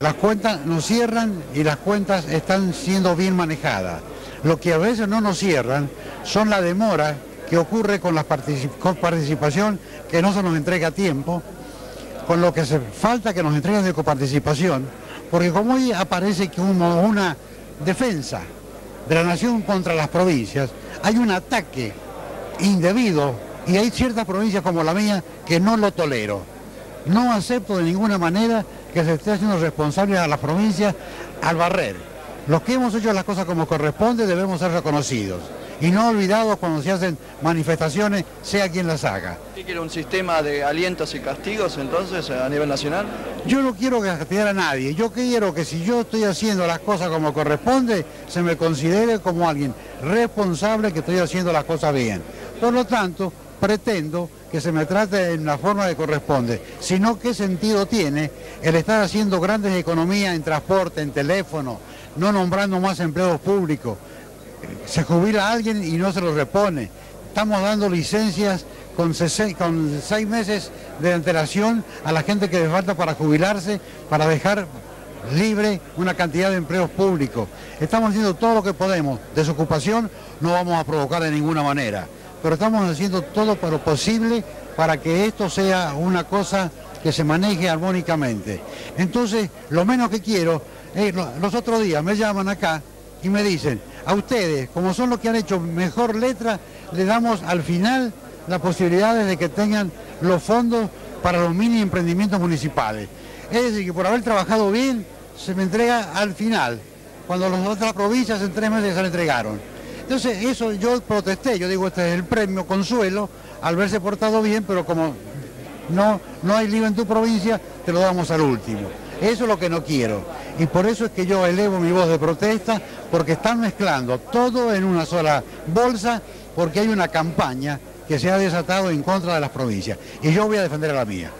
Las cuentas nos cierran y las cuentas están siendo bien manejadas. Lo que a veces no nos cierran son la demora que ocurre con la participación que no se nos entrega a tiempo, con lo que hace falta que nos entreguen de coparticipación, porque como hoy aparece como una defensa de la nación contra las provincias, hay un ataque indebido y hay ciertas provincias como la mía que no lo tolero. No acepto de ninguna manera que se esté haciendo responsable a las provincias al barrer. Los que hemos hecho las cosas como corresponde debemos ser reconocidos y no olvidados cuando se hacen manifestaciones, sea quien las haga. ¿Qué quiere un sistema de alientos y castigos entonces a nivel nacional? Yo no quiero castigar a nadie, yo quiero que si yo estoy haciendo las cosas como corresponde, se me considere como alguien responsable que estoy haciendo las cosas bien. Por lo tanto, pretendo que se me trate en la forma que corresponde, sino qué sentido tiene el estar haciendo grandes economías en transporte, en teléfono, no nombrando más empleados públicos. Se jubila alguien y no se lo repone. Estamos dando licencias con seis, con seis meses de antelación a la gente que le falta para jubilarse, para dejar libre una cantidad de empleos públicos. Estamos haciendo todo lo que podemos. Desocupación no vamos a provocar de ninguna manera pero estamos haciendo todo lo posible para que esto sea una cosa que se maneje armónicamente. Entonces, lo menos que quiero, los otros días me llaman acá y me dicen, a ustedes, como son los que han hecho mejor letra, le damos al final la posibilidad de que tengan los fondos para los mini emprendimientos municipales. Es decir, que por haber trabajado bien, se me entrega al final, cuando las otras provincias en tres meses se le entregaron. Entonces eso yo protesté, yo digo, este es el premio consuelo al verse portado bien, pero como no, no hay lío en tu provincia, te lo damos al último. Eso es lo que no quiero. Y por eso es que yo elevo mi voz de protesta, porque están mezclando todo en una sola bolsa, porque hay una campaña que se ha desatado en contra de las provincias. Y yo voy a defender a la mía.